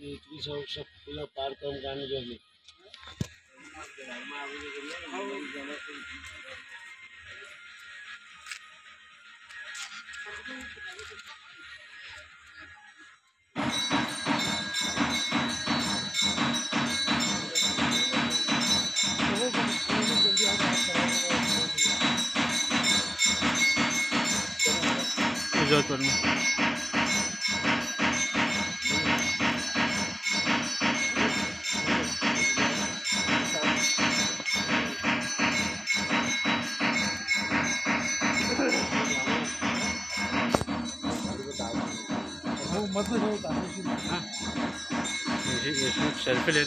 सब सब पूरा पार कम करने के लिए जोधपुर में मधनं होता सेल्फी ले